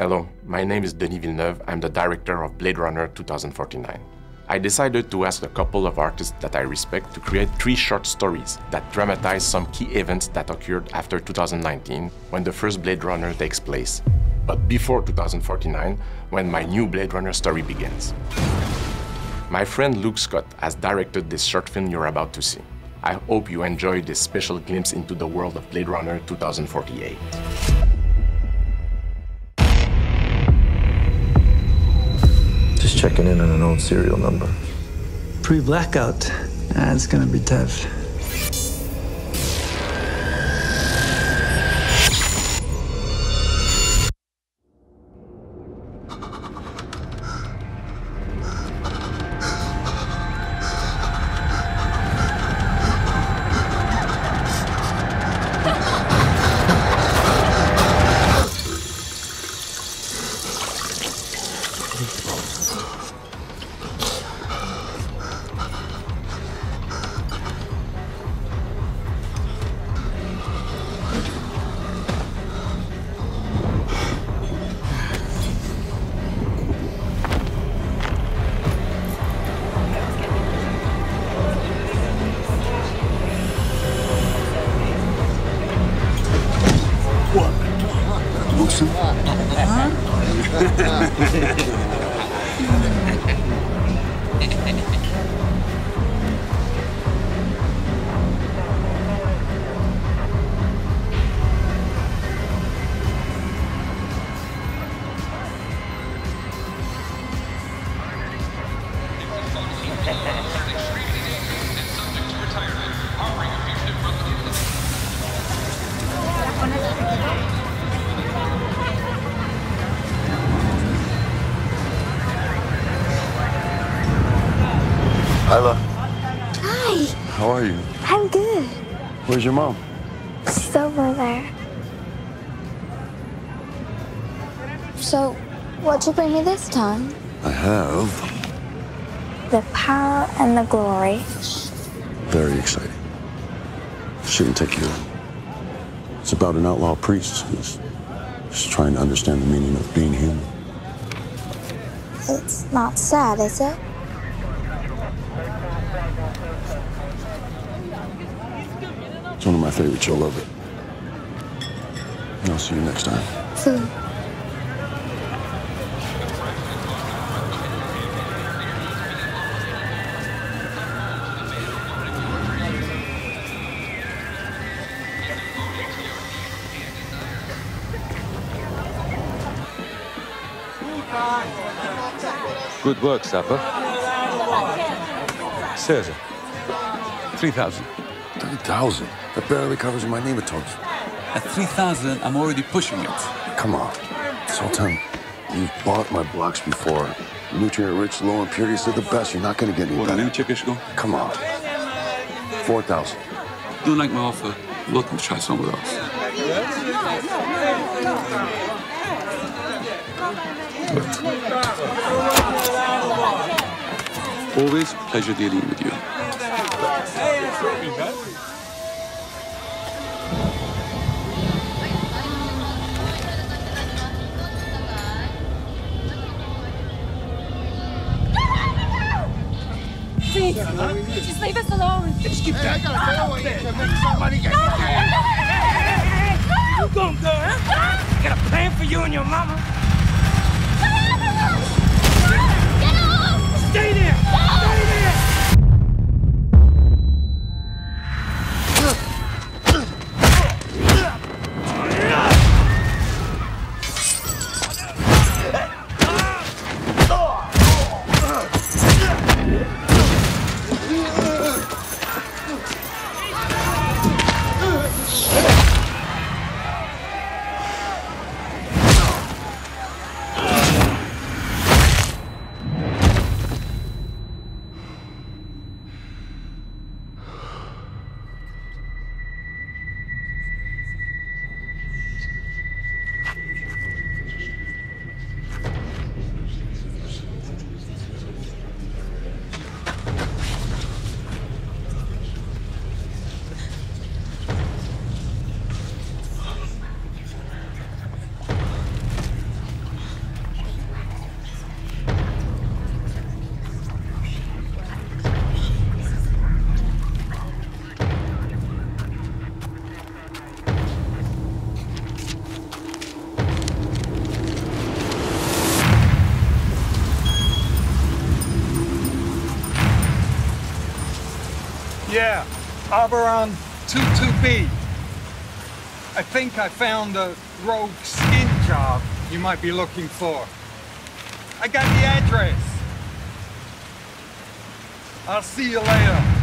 Hello, my name is Denis Villeneuve. I'm the director of Blade Runner 2049. I decided to ask a couple of artists that I respect to create three short stories that dramatize some key events that occurred after 2019 when the first Blade Runner takes place, but before 2049 when my new Blade Runner story begins. My friend Luke Scott has directed this short film you're about to see. I hope you enjoy this special glimpse into the world of Blade Runner 2048. Checking in on an old serial number. Pre-blackout. That's gonna be tough. What? Wilson? Huh? Ha ha ha. Isla, Hi, how are you? I'm good. Where's your mom? She's over there. So, what'd you bring me this time? I have. The power and the glory. Very exciting. Shouldn't take you. long. It's about an outlaw priest who's just trying to understand the meaning of being human. It's not sad, is it? It's one of my favorites. You'll love it. And I'll see you next time. See. Good work, Sapper. Caesar. 3,000. 3,000? That barely covers my nematodes. At 3,000, I'm already pushing it. Come on. Sultan, you've bought my blocks before. Nutrient rich, low impurities, they're the best. You're not going to get any What, better. new checkish go? Come on. 4,000. Don't like my offer. Welcome to try somewhere else. Always pleasure dealing with you. Please, just leave us alone. Just keep that. You gonna go, huh? Got a plan for you and your mama? Oberon 22B. I think I found the rogue skin job you might be looking for. I got the address. I'll see you later.